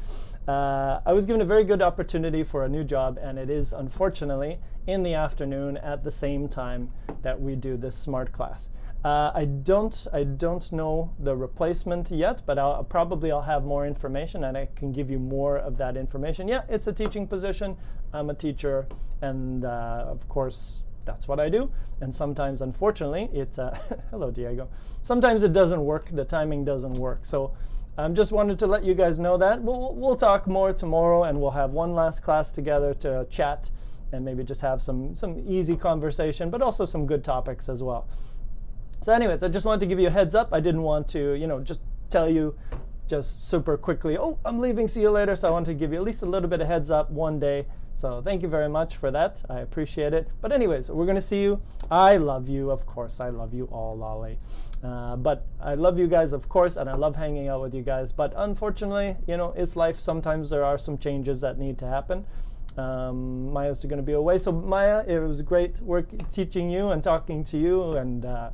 Uh, I was given a very good opportunity for a new job, and it is unfortunately in the afternoon at the same time that we do this Smrt class. Uh, I don't I don't know the replacement yet, but I'll, probably I'll have more information and I can give you more of that information. Yeah, it's a teaching position. I'm a teacher, and uh, of course that's what I do. And sometimes, unfortunately, it's uh, hello Diego. Sometimes it doesn't work. The timing doesn't work. So I um, just wanted to let you guys know that. We'll, we'll talk more tomorrow, and we'll have one last class together to chat and maybe just have some some easy conversation, but also some good topics as well. So anyways, I just wanted to give you a heads up. I didn't want to, you know, just tell you just super quickly, oh, I'm leaving, see you later. So I want to give you at least a little bit of heads up one day. So thank you very much for that. I appreciate it. But anyways, we're going to see you. I love you, of course. I love you all, Lolly. Uh, but I love you guys, of course, and I love hanging out with you guys. But unfortunately, you know, it's life. Sometimes there are some changes that need to happen. Um, Maya's going to be away. So Maya, it was great work teaching you and talking to you and uh,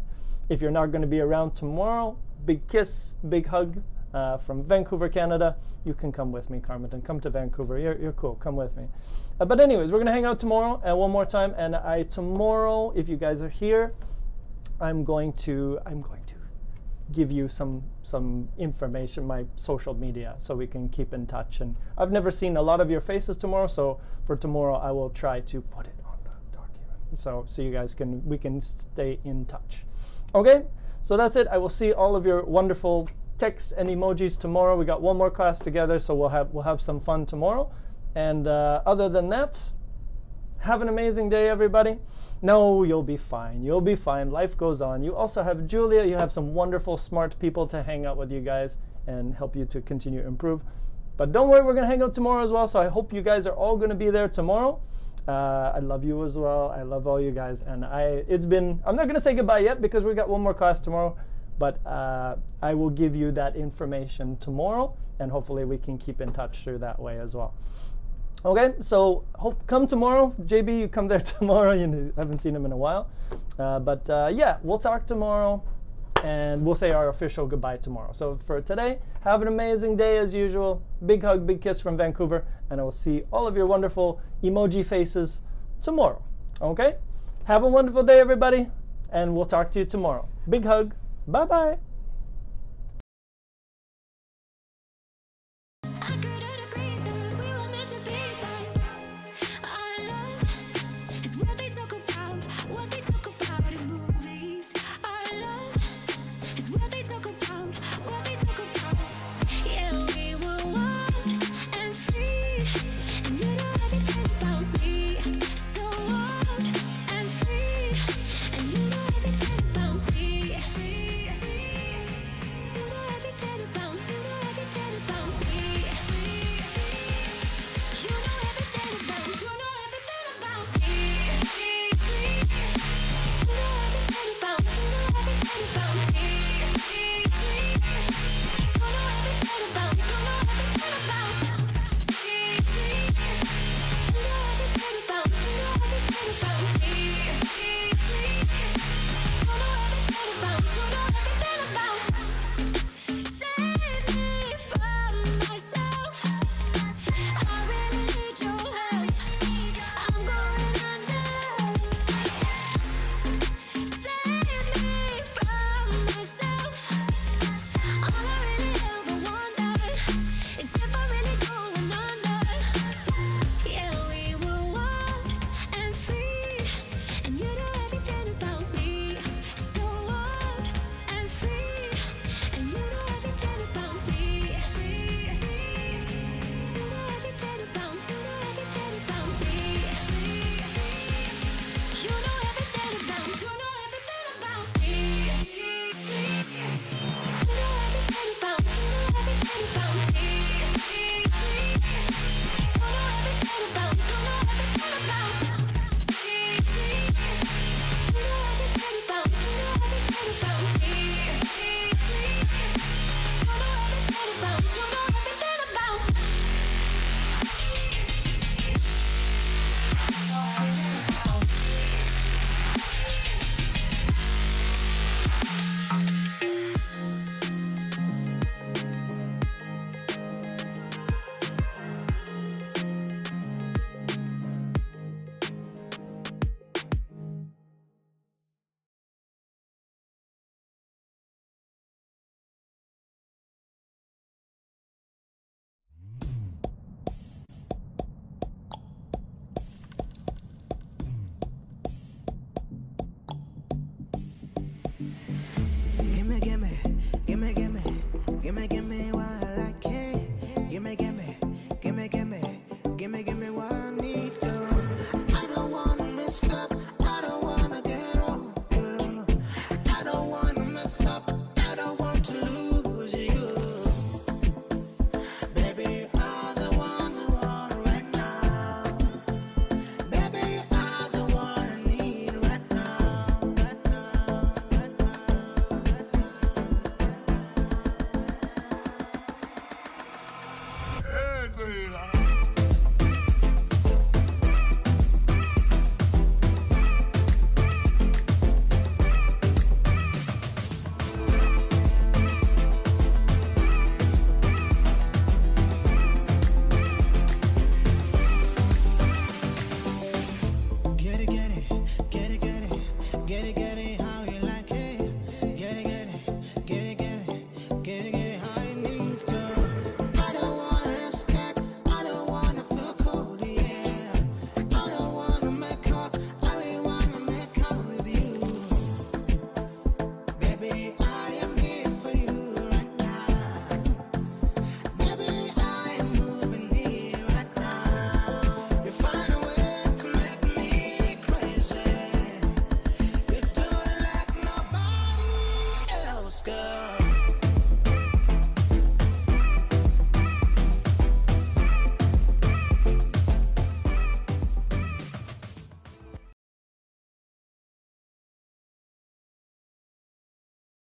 if you're not going to be around tomorrow, big kiss, big hug uh, from Vancouver, Canada. You can come with me, Carmenton. Come to Vancouver. You're, you're cool. Come with me. Uh, but anyways, we're going to hang out tomorrow and one more time. And I tomorrow, if you guys are here, I'm going to I'm going to give you some some information, my social media, so we can keep in touch. And I've never seen a lot of your faces tomorrow, so for tomorrow I will try to put it on the document, so so you guys can we can stay in touch. Okay, so that's it. I will see all of your wonderful texts and emojis tomorrow. We got one more class together, so we'll have we'll have some fun tomorrow. And uh, other than that, have an amazing day, everybody. No, you'll be fine. You'll be fine. Life goes on. You also have Julia. You have some wonderful, smart people to hang out with you guys and help you to continue improve. But don't worry, we're going to hang out tomorrow as well. So I hope you guys are all going to be there tomorrow. Uh, I love you as well. I love all you guys. And I, it's been, I'm not going to say goodbye yet because we got one more class tomorrow. But uh, I will give you that information tomorrow. And hopefully we can keep in touch through that way as well. Okay, so hope come tomorrow. JB, you come there tomorrow. You haven't seen him in a while. Uh, but uh, yeah, we'll talk tomorrow and we'll say our official goodbye tomorrow. So for today, have an amazing day as usual. Big hug, big kiss from Vancouver, and I will see all of your wonderful emoji faces tomorrow. Okay? Have a wonderful day, everybody, and we'll talk to you tomorrow. Big hug. Bye bye.